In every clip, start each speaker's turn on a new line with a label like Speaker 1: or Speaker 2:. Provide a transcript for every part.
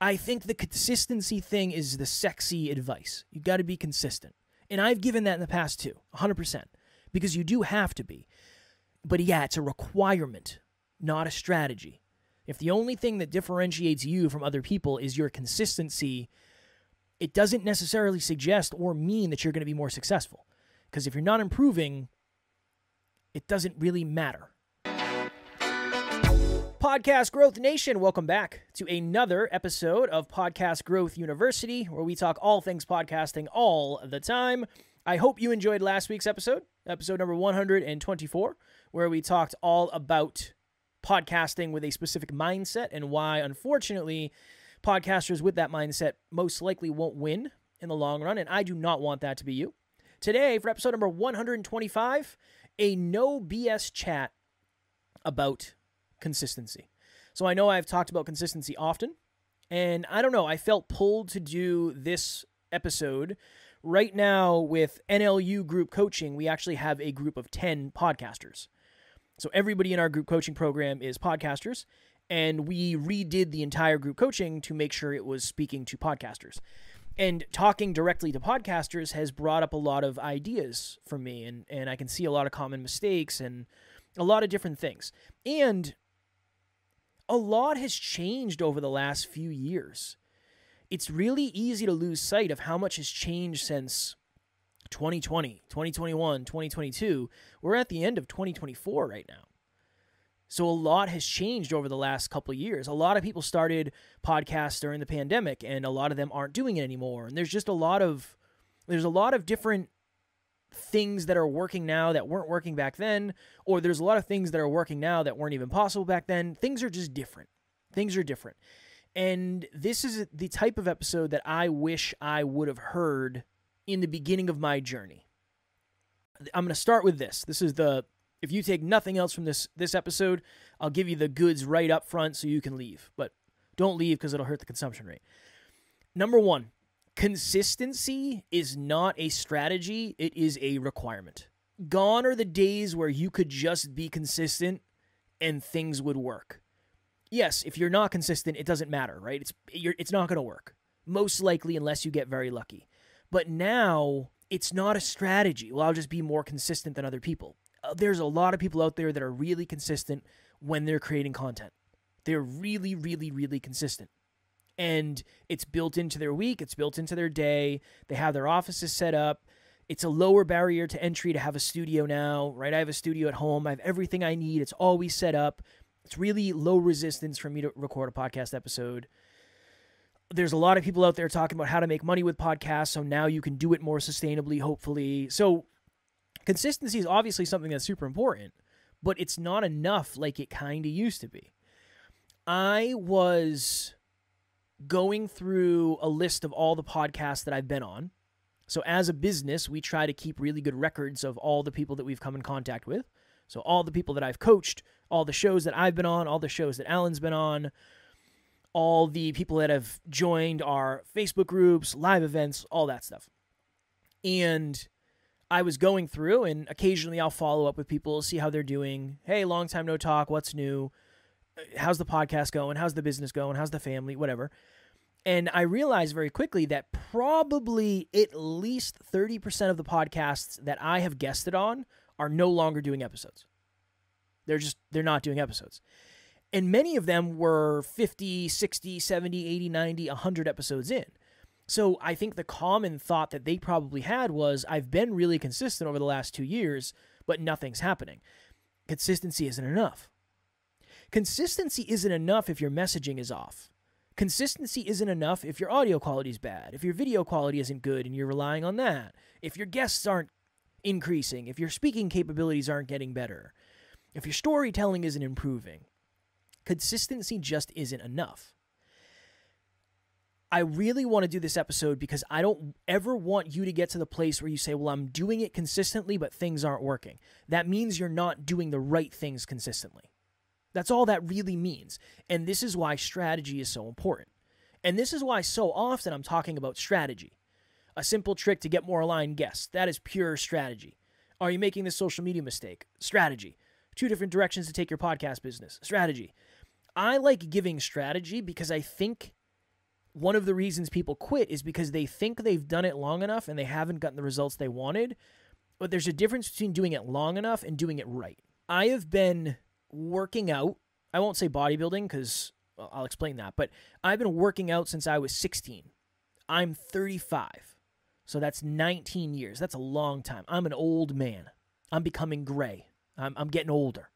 Speaker 1: I think the consistency thing is the sexy advice. You got to be consistent. And I've given that in the past too, 100%, because you do have to be. But yeah, it's a requirement, not a strategy. If the only thing that differentiates you from other people is your consistency, it doesn't necessarily suggest or mean that you're going to be more successful. Because if you're not improving, it doesn't really matter. Podcast Growth Nation, welcome back to another episode of Podcast Growth University, where we talk all things podcasting all the time. I hope you enjoyed last week's episode, episode number 124, where we talked all about podcasting with a specific mindset and why, unfortunately, podcasters with that mindset most likely won't win in the long run. And I do not want that to be you. Today, for episode number 125, a no BS chat about consistency. So I know I've talked about consistency often, and I don't know, I felt pulled to do this episode. Right now, with NLU group coaching, we actually have a group of 10 podcasters. So everybody in our group coaching program is podcasters, and we redid the entire group coaching to make sure it was speaking to podcasters. And talking directly to podcasters has brought up a lot of ideas for me, and, and I can see a lot of common mistakes and a lot of different things. And a lot has changed over the last few years. It's really easy to lose sight of how much has changed since 2020, 2021, 2022. We're at the end of 2024 right now. So a lot has changed over the last couple years. A lot of people started podcasts during the pandemic and a lot of them aren't doing it anymore. And there's just a lot of there's a lot of different things that are working now that weren't working back then, or there's a lot of things that are working now that weren't even possible back then. Things are just different. Things are different. And this is the type of episode that I wish I would have heard in the beginning of my journey. I'm going to start with this. This is the if you take nothing else from this this episode, I'll give you the goods right up front so you can leave. But don't leave because it'll hurt the consumption rate. Number 1, Consistency is not a strategy, it is a requirement. Gone are the days where you could just be consistent and things would work. Yes, if you're not consistent, it doesn't matter, right? It's it's not going to work. Most likely unless you get very lucky. But now it's not a strategy. Well, I'll just be more consistent than other people. Uh, there's a lot of people out there that are really consistent when they're creating content. They're really, really, really consistent and it's built into their week, it's built into their day. They have their offices set up. It's a lower barrier to entry to have a studio now, right? I have a studio at home. I have everything I need. It's always set up. It's really low resistance for me to record a podcast episode. There's a lot of people out there talking about how to make money with podcasts, so now you can do it more sustainably, hopefully. So, consistency is obviously something that's super important, but it's not enough like it kind of used to be. I was going through a list of all the podcasts that I've been on. So, as a business, we try to keep really good records of all the people that we've come in contact with. So, all the people that I've coached, all the shows that I've been on, all the shows that Alan's been on, all the people that have joined our Facebook groups, live events, all that stuff. And I was going through, and occasionally I'll follow up with people, see how they're doing. Hey, long time no talk. What's new? How's the podcast going? How's the business going? How's the family? Whatever. And I realized very quickly that probably at least 30% of the podcasts that I have guested on are no longer doing episodes. They're just, they're not doing episodes. And many of them were 50, 60, 70, 80, 90, 100 episodes in. So I think the common thought that they probably had was I've been really consistent over the last two years, but nothing's happening. Consistency isn't enough. Consistency isn't enough if your messaging is off. Consistency isn't enough if your audio quality is bad, if your video quality isn't good and you're relying on that, if your guests aren't increasing, if your speaking capabilities aren't getting better, if your storytelling isn't improving. Consistency just isn't enough. I really want to do this episode because I don't ever want you to get to the place where you say, Well, I'm doing it consistently, but things aren't working. That means you're not doing the right things consistently. That's all that really means. And this is why strategy is so important. And this is why so often I'm talking about strategy. A simple trick to get more aligned guests. That is pure strategy. Are you making this social media mistake? Strategy. Two different directions to take your podcast business. Strategy. I like giving strategy because I think one of the reasons people quit is because they think they've done it long enough and they haven't gotten the results they wanted. But there's a difference between doing it long enough and doing it right. I have been working out. I won't say bodybuilding because well, I'll explain that, but I've been working out since I was 16. I'm 35. So that's 19 years. That's a long time. I'm an old man. I'm becoming gray. I'm, I'm getting older.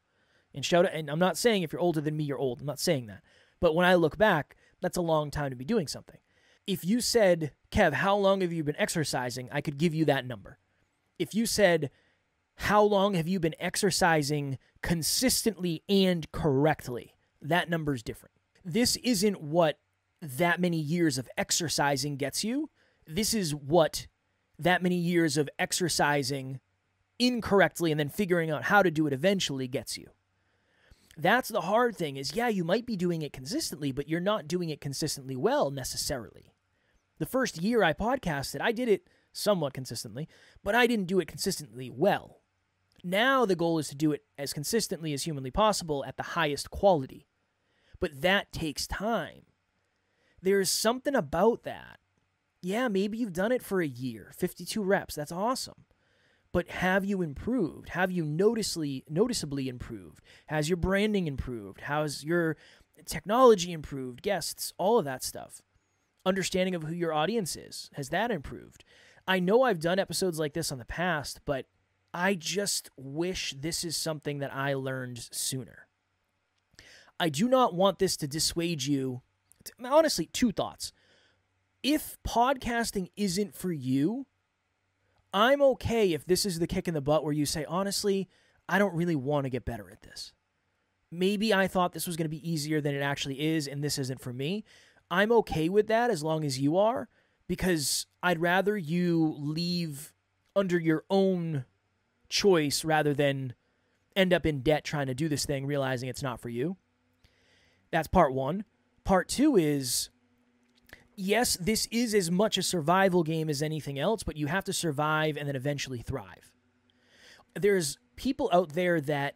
Speaker 1: And shout out, and I'm not saying if you're older than me, you're old. I'm not saying that. But when I look back, that's a long time to be doing something. If you said, Kev, how long have you been exercising? I could give you that number. If you said, how long have you been exercising consistently and correctly? That number is different. This isn't what that many years of exercising gets you. This is what that many years of exercising incorrectly and then figuring out how to do it eventually gets you. That's the hard thing is yeah, you might be doing it consistently, but you're not doing it consistently well necessarily. The first year I podcasted, I did it somewhat consistently, but I didn't do it consistently well. Now the goal is to do it as consistently as humanly possible at the highest quality. But that takes time. There's something about that. Yeah, maybe you've done it for a year, 52 reps. That's awesome but have you improved? Have you noticeably noticeably improved? Has your branding improved? How's your technology improved? Guests, all of that stuff. Understanding of who your audience is, has that improved? I know I've done episodes like this on the past, but I just wish this is something that I learned sooner. I do not want this to dissuade you. Honestly, two thoughts. If podcasting isn't for you, I'm okay if this is the kick in the butt where you say, honestly, I don't really want to get better at this. Maybe I thought this was going to be easier than it actually is, and this isn't for me. I'm okay with that as long as you are, because I'd rather you leave under your own choice rather than end up in debt trying to do this thing, realizing it's not for you. That's part one. Part two is yes, this is as much a survival game as anything else, but you have to survive and then eventually thrive. There's people out there that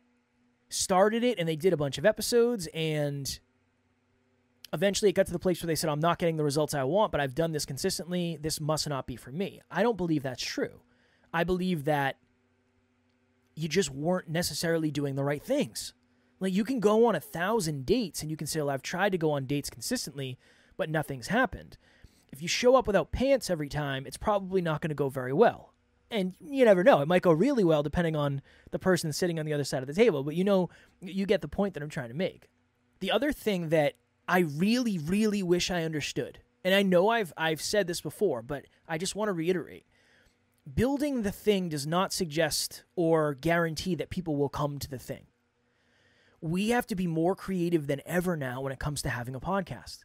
Speaker 1: started it and they did a bunch of episodes and eventually it got to the place where they said, I'm not getting the results I want, but I've done this consistently. This must not be for me. I don't believe that's true. I believe that you just weren't necessarily doing the right things. Like you can go on a thousand dates and you can say, well, I've tried to go on dates consistently, but nothing's happened. If you show up without pants every time, it's probably not going to go very well. And you never know. It might go really well depending on the person sitting on the other side of the table, but you know, you get the point that I'm trying to make. The other thing that I really, really wish I understood, and I know I've, I've said this before, but I just want to reiterate building the thing does not suggest or guarantee that people will come to the thing. We have to be more creative than ever now when it comes to having a podcast.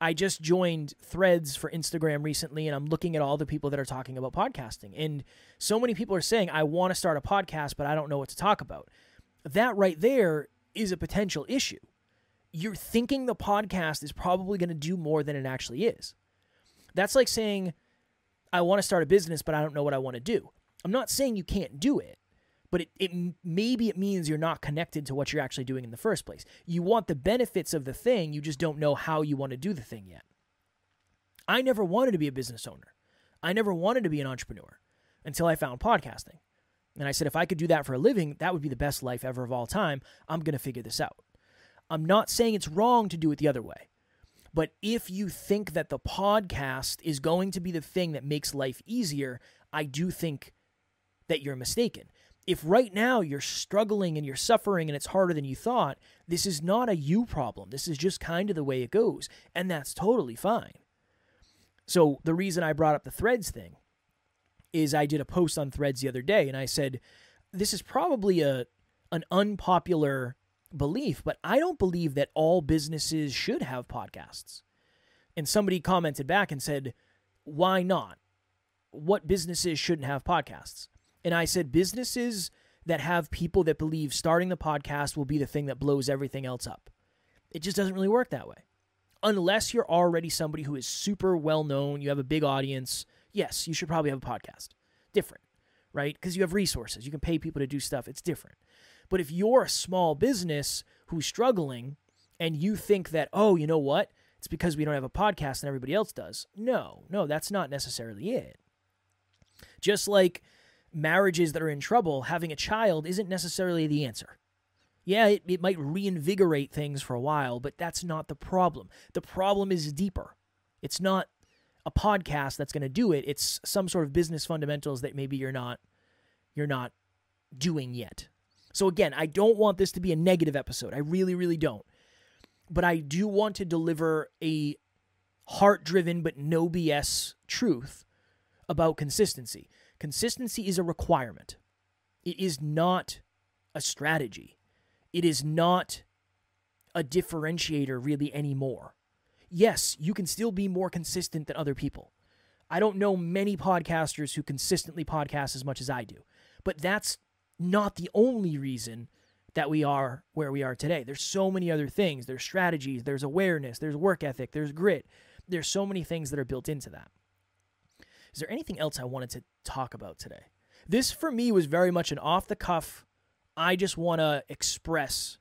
Speaker 1: I just joined threads for Instagram recently and I'm looking at all the people that are talking about podcasting. And so many people are saying, I want to start a podcast, but I don't know what to talk about. That right there is a potential issue. You're thinking the podcast is probably going to do more than it actually is. That's like saying, I want to start a business, but I don't know what I want to do. I'm not saying you can't do it but it, it maybe it means you're not connected to what you're actually doing in the first place. You want the benefits of the thing, you just don't know how you want to do the thing yet. I never wanted to be a business owner. I never wanted to be an entrepreneur until I found podcasting. And I said, if I could do that for a living, that would be the best life ever of all time. I'm going to figure this out. I'm not saying it's wrong to do it the other way. But if you think that the podcast is going to be the thing that makes life easier, I do think that you're mistaken if right now you're struggling and you're suffering and it's harder than you thought, this is not a you problem. This is just kind of the way it goes. And that's totally fine. So, the reason I brought up the threads thing is I did a post on threads the other day and I said, this is probably a an unpopular belief, but I don't believe that all businesses should have podcasts. And somebody commented back and said, why not? What businesses shouldn't have podcasts? And I said, businesses that have people that believe starting the podcast will be the thing that blows everything else up. It just doesn't really work that way. Unless you're already somebody who is super well known, you have a big audience, yes, you should probably have a podcast. Different, right? Because you have resources, you can pay people to do stuff, it's different. But if you're a small business who's struggling and you think that, oh, you know what? it's because we don't have a podcast and everybody else does. No, no, that's not necessarily it. Just like marriages that are in trouble, having a child isn't necessarily the answer. Yeah, it, it might reinvigorate things for a while, but that's not the problem. The problem is deeper. It's not a podcast that's going to do it. It's some sort of business fundamentals that maybe you're not you're not doing yet. So again, I don't want this to be a negative episode. I really really don't. But I do want to deliver a heart-driven but no BS truth about consistency. Consistency is a requirement. It is not a strategy. It is not a differentiator really anymore. Yes, you can still be more consistent than other people. I don't know many podcasters who consistently podcast as much as I do, but that's not the only reason that we are where we are today. There's so many other things. There's strategies, there's awareness, there's work ethic, there's grit. There's so many things that are built into that. Is there anything else I wanted to talk about today? This for me was very much an off the cuff I just want to express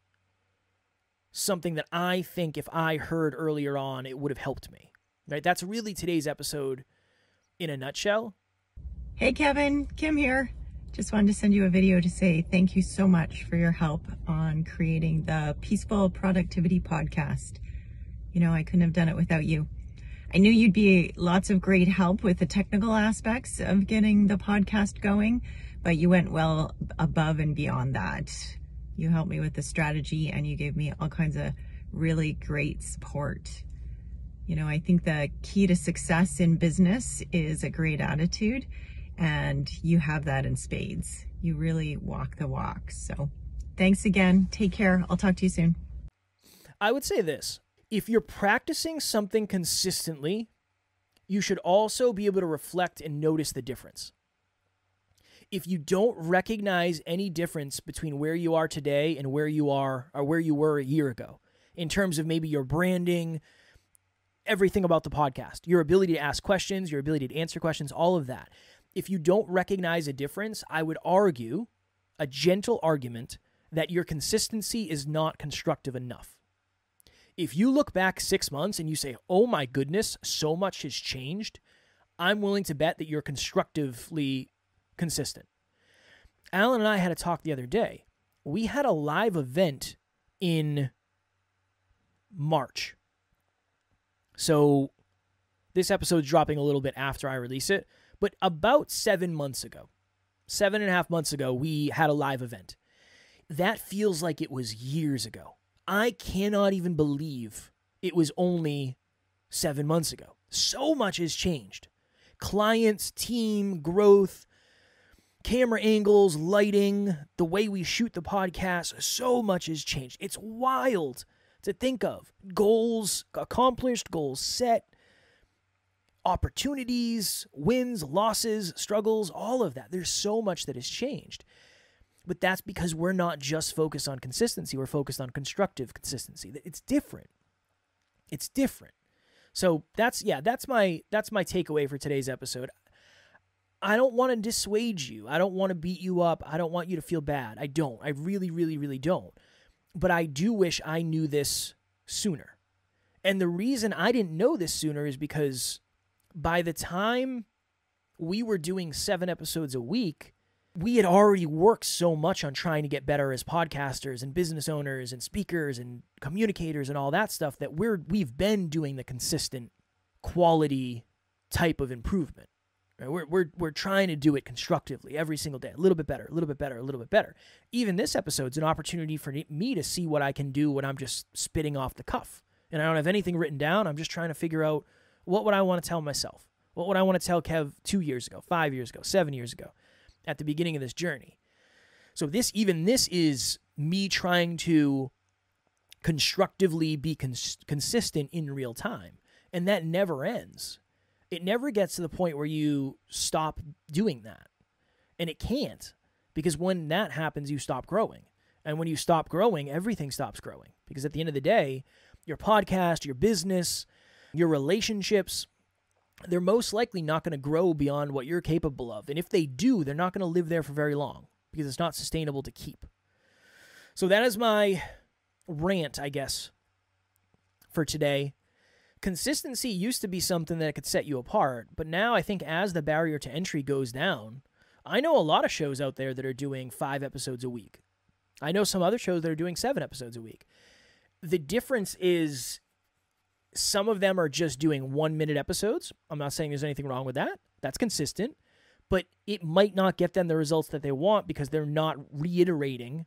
Speaker 1: something that I think if I heard earlier on, it would have helped me. Right? That's really today's episode in a nutshell.
Speaker 2: Hey, Kevin, Kim here. Just wanted to send you a video to say thank you so much for your help on creating the Peaceful Productivity Podcast. You know, I couldn't have done it without you. I knew you'd be lots of great help with the technical aspects of getting the podcast going, but you went well above and beyond that. You helped me with the strategy and you gave me all kinds of really great support. You know, I think the key to success in business is a great attitude, and you have that in spades. You really walk the walk. So, thanks again. Take care. I'll talk to you soon.
Speaker 1: I would say this if you're practicing something consistently, you should also be able to reflect and notice the difference if you don't recognize any difference between where you are today and where you are or where you were a year ago in terms of maybe your branding everything about the podcast your ability to ask questions your ability to answer questions all of that if you don't recognize a difference i would argue a gentle argument that your consistency is not constructive enough if you look back 6 months and you say oh my goodness so much has changed i'm willing to bet that you're constructively consistent. Alan and I had a talk the other day. We had a live event in March. So this episode's dropping a little bit after I release it, but about seven months ago, seven and a half months ago, we had a live event. That feels like it was years ago. I cannot even believe it was only seven months ago. So much has changed. Clients, team, growth, camera angles, lighting, the way we shoot the podcast, so much has changed. It's wild to think of. Goals accomplished, goals set, opportunities, wins, losses, struggles, all of that. There's so much that has changed. But that's because we're not just focused on consistency, we're focused on constructive consistency. It's different. It's different. So that's yeah, that's my that's my takeaway for today's episode. I don't want to dissuade you. I don't want to beat you up. I don't want you to feel bad. I don't. I really, really, really don't. But I do wish I knew this sooner. And the reason I didn't know this sooner is because by the time we were doing seven episodes a week, we had already worked so much on trying to get better as podcasters and business owners and speakers and communicators and all that stuff that we're we've been doing the consistent quality type of improvement. Right? We're, we're, we're trying to do it constructively every single day, a little bit better, a little bit better, a little bit better. Even this episode's an opportunity for me to see what I can do when I'm just spitting off the cuff. And I don't have anything written down. I'm just trying to figure out what would I want to tell myself? What would I want to tell Kev two years ago, five years ago, seven years ago, at the beginning of this journey? So this, even this is me trying to constructively be cons- consistent in real time. And that never ends it never gets to the point where you stop doing that. And it can't because when that happens, you stop growing. And when you stop growing, everything stops growing because at the end of the day, your podcast, your business, your relationships, they're most likely not going to grow beyond what you're capable of. And if they do, they're not going to live there for very long because it's not sustainable to keep. So that is my rant, I guess, for today consistency used to be something that could set you apart, but now I think as the barrier to entry goes down, I know a lot of shows out there that are doing five episodes a week. I know some other shows that are doing seven episodes a week. The difference is some of them are just doing one minute episodes. I'm not saying there's anything wrong with that. That's consistent, but it might not get them the results that they want because they're not reiterating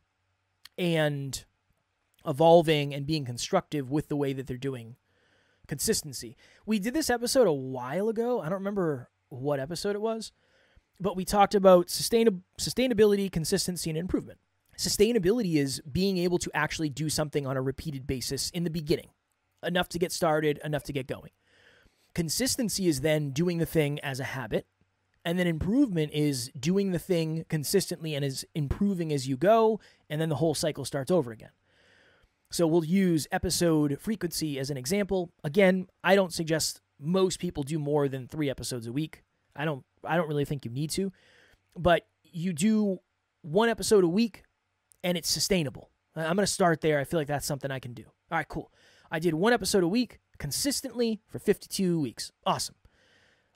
Speaker 1: and evolving and being constructive with the way that they're doing consistency. We did this episode a while ago. I don't remember what episode it was, but we talked about sustain- sustainability, consistency, and improvement. Sustainability is being able to actually do something on a repeated basis in the beginning, enough to get started, enough to get going. Consistency is then doing the thing as a habit. And then improvement is doing the thing consistently and is improving as you go. And then the whole cycle starts over again. So we'll use episode frequency as an example. Again, I don't suggest most people do more than three episodes a week. I don't I don't really think you need to. But you do one episode a week and it's sustainable. I'm going to start there. I feel like that's something I can do. All right, cool. I did one episode a week consistently for 52 weeks. Awesome.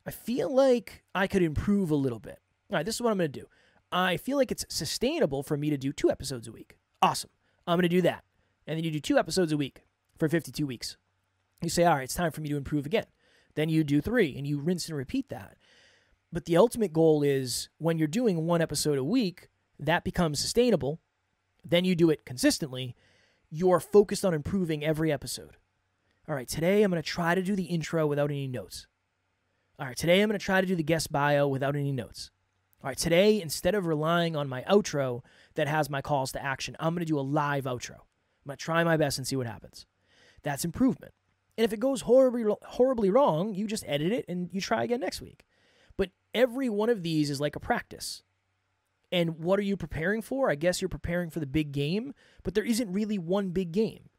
Speaker 1: I feel like I could improve a little bit. All right, this is what I'm going to do. I feel like it's sustainable for me to do two episodes a week. Awesome. I'm going to do that. And then you do two episodes a week for 52 weeks. You say, all right, it's time for me to improve again. Then you do three and you rinse and repeat that. But the ultimate goal is when you're doing one episode a week, that becomes sustainable. Then you do it consistently. You're focused on improving every episode. All right, today I'm going to try to do the intro without any notes. All right, today I'm going to try to do the guest bio without any notes. All right, today, instead of relying on my outro that has my calls to action, I'm going to do a live outro. I'm going to try my best and see what happens. That's improvement. And if it goes horribly, horribly wrong, you just edit it and you try again next week. But every one of these is like a practice. And what are you preparing for? I guess you're preparing for the big game, but there isn't really one big game.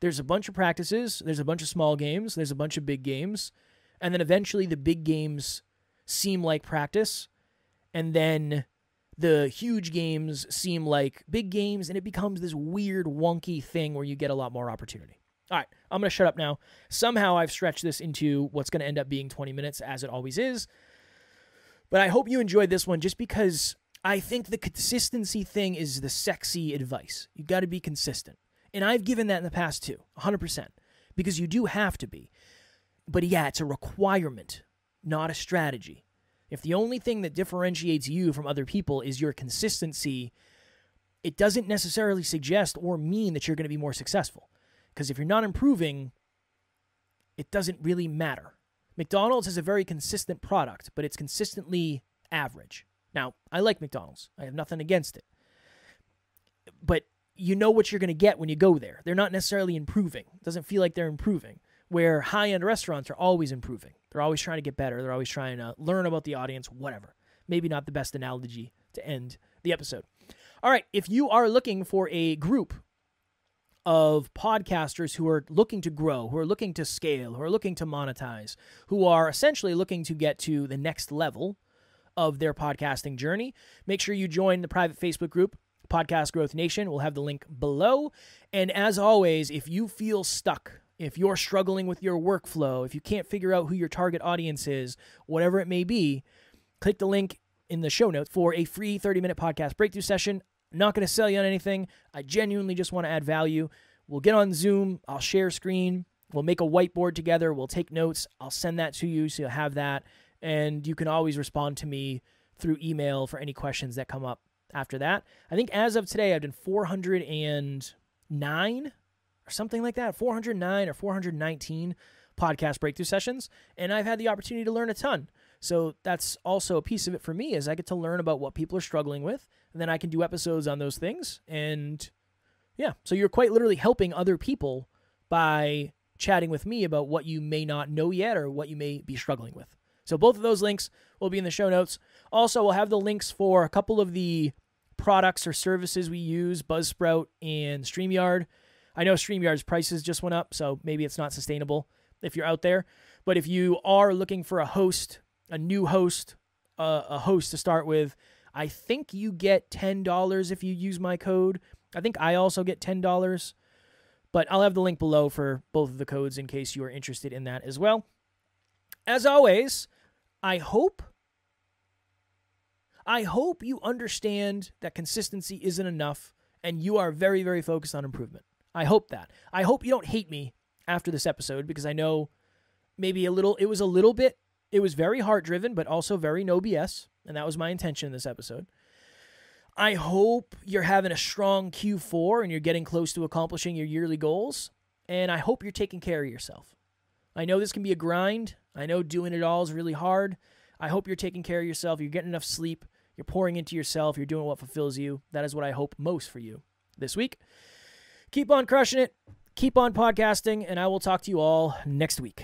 Speaker 1: There's a bunch of practices, there's a bunch of small games, there's a bunch of big games, and then eventually the big games seem like practice, and then the huge games seem like big games, and it becomes this weird, wonky thing where you get a lot more opportunity. All right, I'm going to shut up now. Somehow I've stretched this into what's going to end up being 20 minutes, as it always is. But I hope you enjoyed this one just because I think the consistency thing is the sexy advice. You got to be consistent. And I've given that in the past too, 100%, because you do have to be. But yeah, it's a requirement, not a strategy. If the only thing that differentiates you from other people is your consistency, it doesn't necessarily suggest or mean that you're going to be more successful. Because if you're not improving, it doesn't really matter. McDonald's has a very consistent product, but it's consistently average. Now, I like McDonald's. I have nothing against it. But you know what you're going to get when you go there. They're not necessarily improving. It doesn't feel like they're improving. Where high-end restaurants are always improving. They're always trying to get better. They're always trying to learn about the audience, whatever. Maybe not the best analogy to end the episode. All right, if you are looking for a group of podcasters who are looking to grow, who are looking to scale, who are looking to monetize, who are essentially looking to get to the next level of their podcasting journey. Make sure you join the private Facebook group, Podcast Growth Nation. We'll have the link below. And as always, if you feel stuck, if you're struggling with your workflow, if you can't figure out who your target audience is, whatever it may be, click the link in the show notes for a free 30 minute podcast breakthrough session. Not going to sell you on anything. I genuinely just want to add value. We'll get on Zoom. I'll share screen. We'll make a whiteboard together. We'll take notes. I'll send that to you so you'll have that. And you can always respond to me through email for any questions that come up after that. I think as of today, I've done 409 or something like that 409 or 419 podcast breakthrough sessions. And I've had the opportunity to learn a ton. So that's also a piece of it for me is I get to learn about what people are struggling with, and then I can do episodes on those things. And yeah, so you're quite literally helping other people by chatting with me about what you may not know yet or what you may be struggling with. So both of those links will be in the show notes. Also, we'll have the links for a couple of the products or services we use, Buzzsprout and StreamYard. I know StreamYard's prices just went up, so maybe it's not sustainable if you're out there. But if you are looking for a host a new host, uh, a host to start with. I think you get $10 if you use my code. I think I also get $10. But I'll have the link below for both of the codes in case you are interested in that as well. As always, I hope I hope you understand that consistency isn't enough and you are very very focused on improvement. I hope that. I hope you don't hate me after this episode because I know maybe a little it was a little bit it was very heart driven but also very no BS and that was my intention in this episode. I hope you're having a strong Q4 and you're getting close to accomplishing your yearly goals and I hope you're taking care of yourself. I know this can be a grind. I know doing it all is really hard. I hope you're taking care of yourself, you're getting enough sleep, you're pouring into yourself, you're doing what fulfills you. That is what I hope most for you this week. Keep on crushing it, keep on podcasting, and I will talk to you all next week.